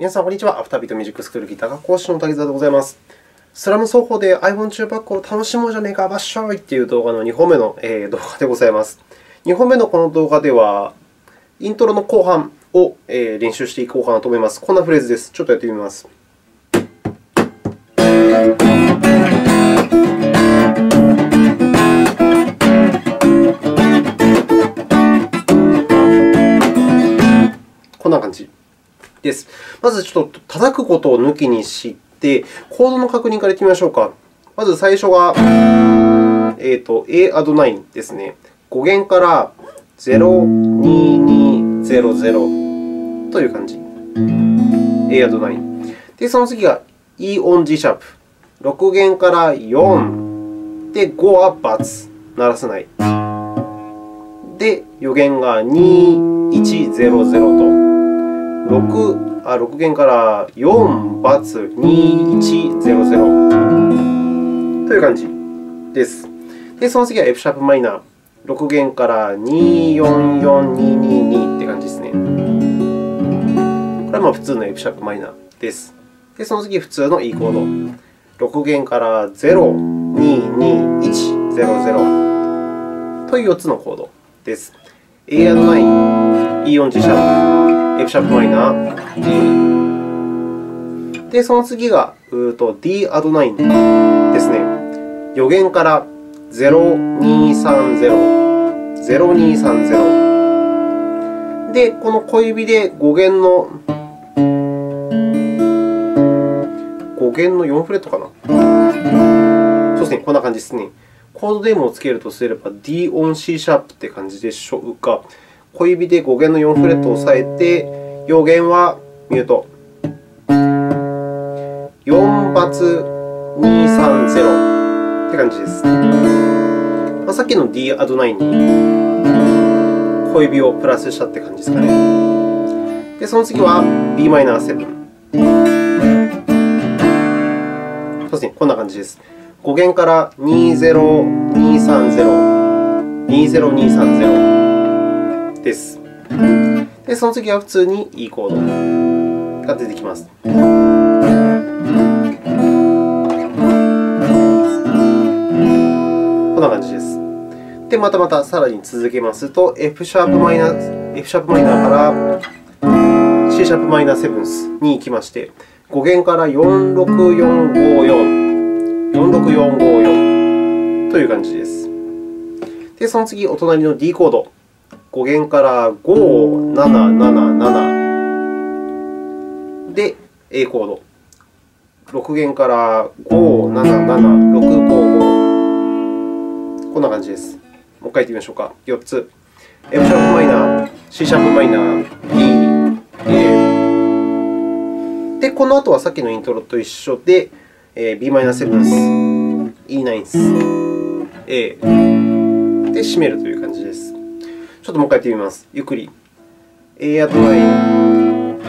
皆さん、こんにちは。アフタービートミュージックスクールギター科講師の滝沢でございます。スラム奏法で iPhone 中学校を楽しもうじゃねえか、バッショイという動画の2本目の動画でございます。2本目のこの動画では、イントロの後半を練習していこうかなと思います。こんなフレーズです。ちょっとやってみます。まず、ちょっと叩くことを抜きにして、コードの確認からいってみましょうか。まず最初が、えーと、A アド9ですね。5弦から02200という感じ。A アド9。で、その次が E オン G シャープ。6弦から4。で、5は×。鳴らさない。で、4弦が2100と。6, あ6弦から4バツ2100という感じです。で、その次は F シャープマイナー。6弦から244222って感じですね。これはまあ普通の F シャープマイナーです。で、その次、普通の E コード。6弦から022100という4つのコードです。A アド9、E 音 G シャープ。F シャープマイナー、D。で、その次がうと D アド9ですね。予言から0230、0230。で、この小指で5弦の5弦の4フレットかな。そうですね、こんな感じですね。コードネームをつけるとすれば D オン C シャープって感じでしょうか。小指で5弦の4フレットを押さえて、4弦はミュート。4バツ230って感じです。まあ、さっきの D アド9に小指をプラスしたって感じですかね。で、その次は Bm7。そうですね、こんな感じです。5弦から20230、20230。です。で、その次は普通に E コードが出てきます。こんな感じです。で、またまたさらに続けますと、F シャープマイナー、F シャープマイナーから C シャープマイナーセブンスに行きまして、5弦から46454、46454という感じです。で、その次、お隣の D コード。5弦から5777で A コード。6弦から577655。こんな感じです。もう一回言ってみましょうか。4つ。F シャープマイナー、C シャープマイナー、D、A。で、この後はさっきのイントロと一緒で、Bm7、E9、A で締めるという感じ。ょっともう一回やってみます。ゆっくり。A add nine、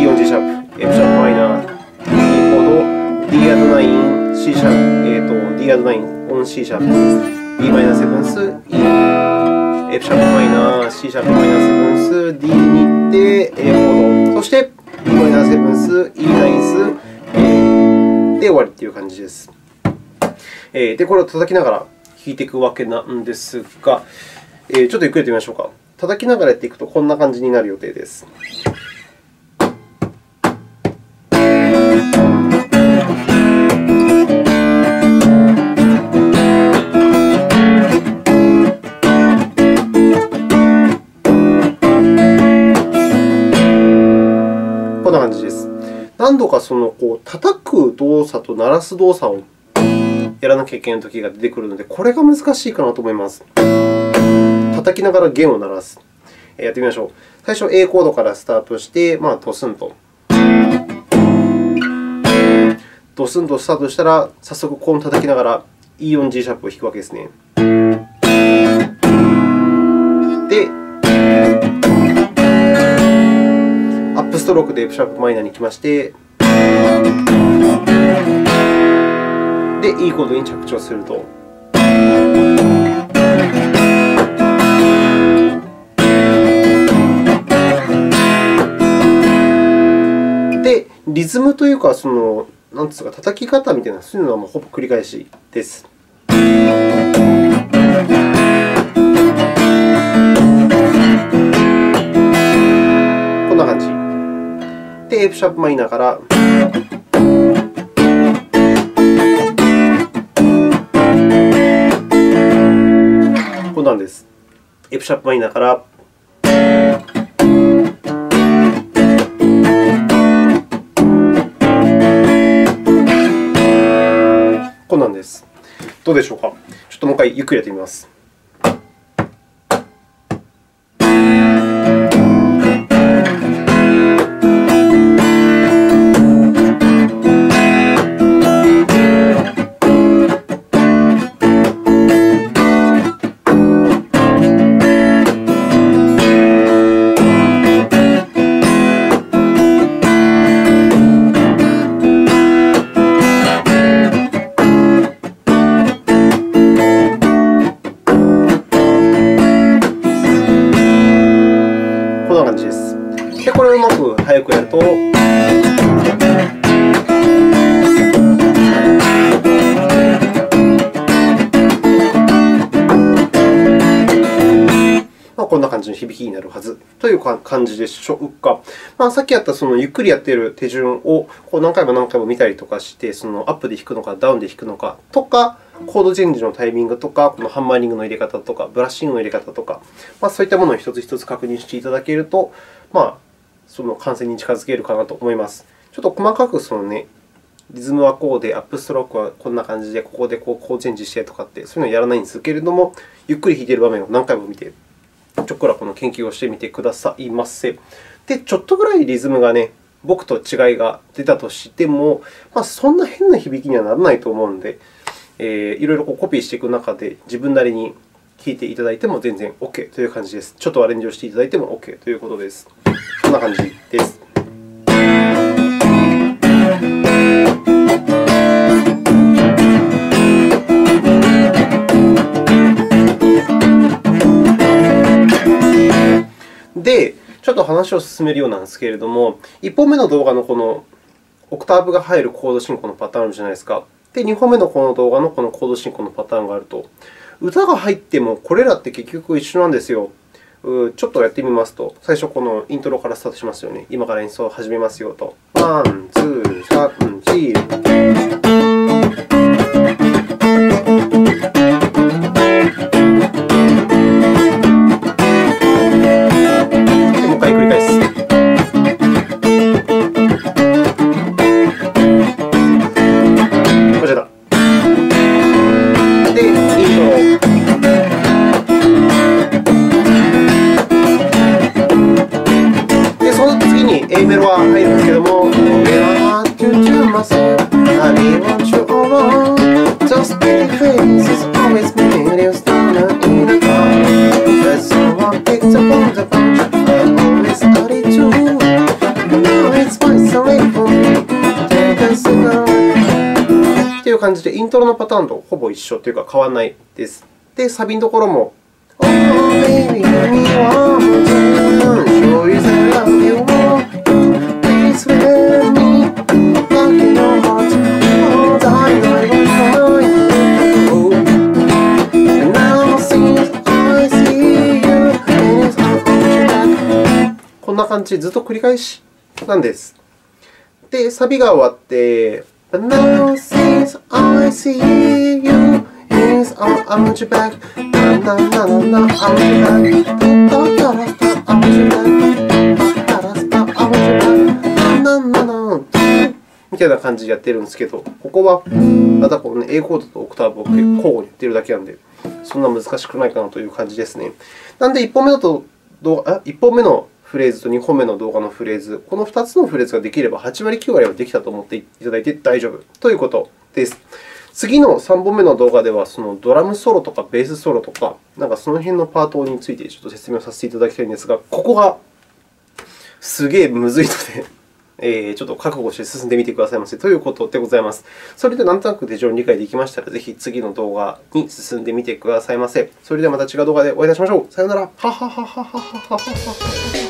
E on G シャープ、F シャープマイナー、E コード、D add nine、C シャープ、えーと、D add nine、on C シャープ、B マイナーセブンス、E、F シャープマイナー、C シャープマイナーセブンス、D に行って、A コード、そして B マイナーセブンス、E ナインス、A で終わりという感じです。で、これを叩きながら弾いていくわけなんですが、え、ちょっとゆっくりやってみましょうか。叩きながらやっていくとこんな感じになる予定です。こんな感じです。何度かそのこう叩く動作と鳴らす動作をやらなきゃいけないときが出てくるので、これが難しいかなと思います。叩きながら弦を鳴らす。やってみましょう。最初、A コードからスタートして、まあ、ドスンと。ドスンとスタートしたら、早速こう叩きながら E 音 G シャープを弾くわけですね。で、アップストロークで F シャープマイナーに来まして、で、E コードに着地をすると。リズムというか、そのなんですか、叩き方みたいな、そういうのはもうほぼ繰り返しです。こんな感じ。で、F シャープマイナーから。こんなんです。F シャープマイナーから。どうでしょうか？ちょっともう一回ゆっくりやってみます。早くやると、こんな感じの響きになるはずという感じでしょうか。まあ、さっきやったそのゆっくりやっている手順をこう何回も何回も見たりとかして、そのアップで弾くのか、ダウンで弾くのかとか、コードチェンジのタイミングとか、このハンマーリングの入れ方とか、ブラッシングの入れ方とか、まあ、そういったものを一つ一つ確認していただけると、まあ、その完成に近づけるかなと思います。ちょっと細かくそのね、リズムはこうで、アップストロークはこんな感じで、ここでこうコーチェンジしてとかって、そういうのはやらないんですけれども、ゆっくり弾いている場面を何回も見て、ちょっくらこの研究をしてみてくださいませ。で、ちょっとぐらいリズムがね、僕と違いが出たとしても、まあ、そんな変な響きにはならないと思うので、えー、いろいろコピーしていく中で自分なりに弾いていただいても全然 OK という感じです。ちょっとアレンジをしていただいても OK ということです。こんな感じです。で、ちょっと話を進めるようなんですけれども、1本目の動画のこのオクターブが入るコード進行のパターンあるじゃないですか。で、2本目のこの動画のこのコード進行のパターンがあると、歌が入ってもこれらって結局一緒なんですよ。ちょっとやってみますと、最初このイントロからスタートしますよね。今から演奏を始めますよと。 one、two、サン、ロは入るけども We don't want you to myself I really want you all Those pretty faces always make you stand out in the car But someone picks up on the punch I'm always ready to Now it's my sorry for me Take a single っていう感じで、イントロのパターンとほぼ一緒というか変わらないです。で、サビのところも。Oh, baby, な感じ、ずっと繰り返しなんです。で、サビが終わって、But now since I see you is on on your back Na na na na na on your back Da da da da on your back Da da da da on your back Na na na みたいな感じでやってるんですけど、ここはまたこの、ね、A コードとオクターブを交互にやってるだけなので、そんな難しくないかなという感じですね。なので、1本目の動画、1本目のフレーズと2本目の動画のフレーズ、この2つのフレーズができれば8割、9割はできたと思っていただいて大丈夫ということです。次の3本目の動画では、そのドラムソロとかベースソロとか、なんかその辺のパートについてちょっと説明をさせていただきたいんですが、ここがすげえむずいので え、ちょっと覚悟して進んでみてくださいませということでございます。それでなんとなく手順理解できましたら、ぜひ次の動画に進んでみてくださいませ。それではまた違う動画でお会いいたしましょう。さようなら。はははははははは。